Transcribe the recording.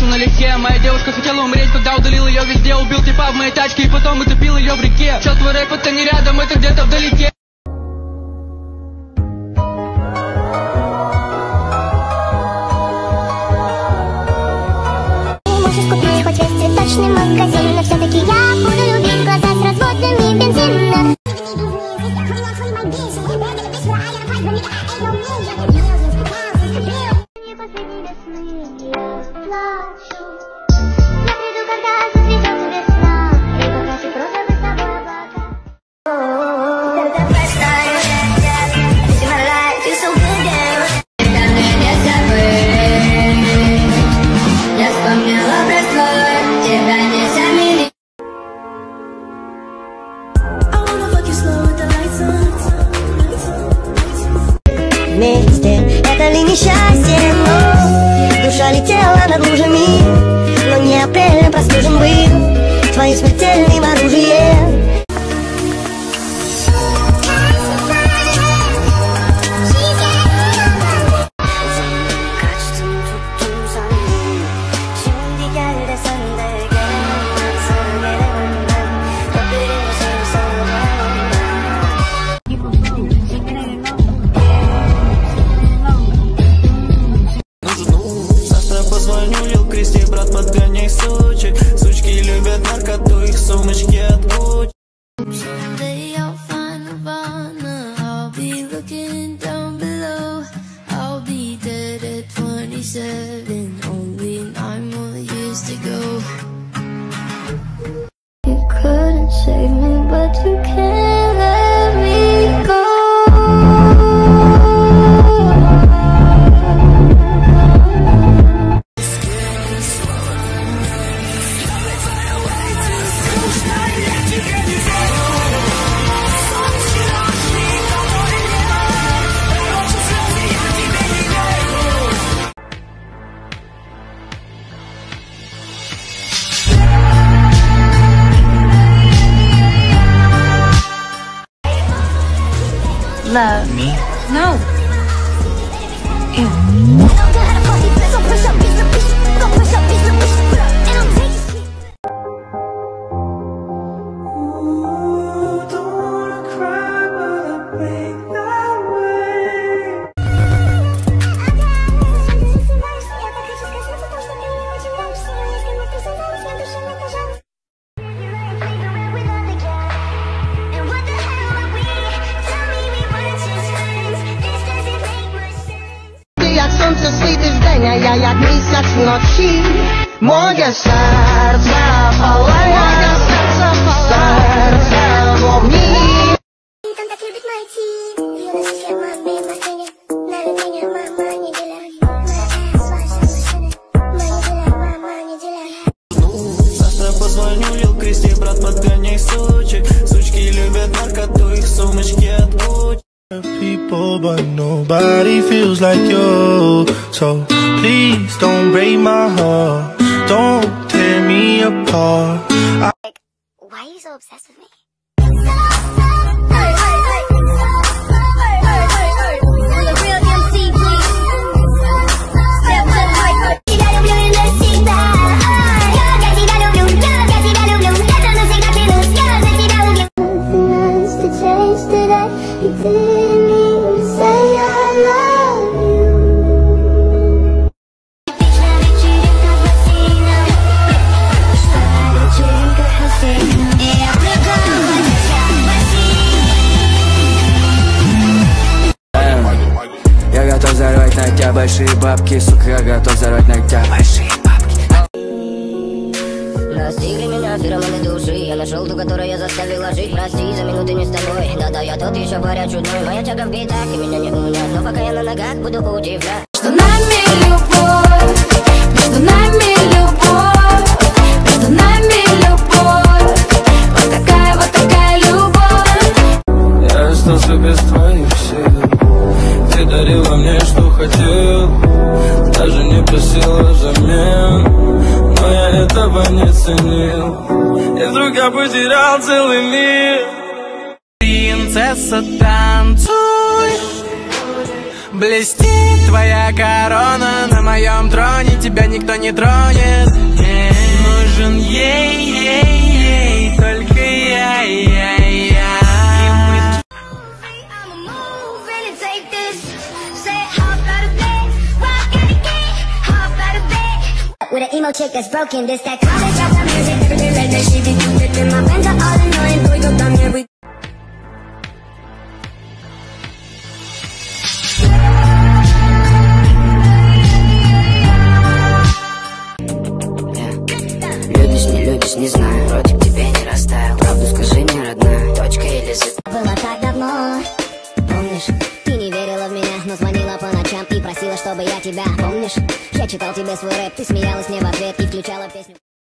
Налегке Моя девушка хотела умереть, когда удалил ее везде. Убил типа в моей тачке и потом утопил ее в реке. Чел твой рэп, это не рядом, это где-то вдалеке. Вместе Это ли несчастье, но Душа летела над лужами Но не апрель простужен был Твоим смертельным Ти як сонце світиш вдень, а я як місяць вночі. Моє серце палає, серце вогні. Там так любит найти Юность схема мимо сцене Навіть меня мама не деляет Ваша машина Мы не деляем, мама не деляет Завтра позвоню, Лил Кристи, брат, подгоняй сучек Сучки любят наркоту, их сумочки от Гуччи people, but nobody feels like you. So please don't break my heart. Don't tear me apart. Like, Why are you so obsessed with me? Я прыгала в Я готов взорвать на тебя большие бабки, сука, я готов взорвать на тебя большие Настигли меня феромоны души. Я нашел ту, которую я заставила жить. Прости за минуты не с тобой. Да-да, я тот еще паря чудной Моя тяга в битах и меня не унять Но пока я на ногах, буду удивлять Между нами любовь, между нами любовь, между нами любовь. Вот такая, вот такая любовь. Я остался без твоих сил. Ты дарила мне, что хотел. Даже не просила взамен. Но я этого не ценил. И вдруг я потерял целый мир. Принцесса, танцуй. Блестит твоя корона. На моем троне тебя никто не тронет. Не With an emo chick that's broken, this that college got music, everything like that she be doing. My friends are all annoying, boy, go down чтобы я тебя, помнишь? Я читал тебе свой рэп, ты смеялась мне в ответ и включала песню.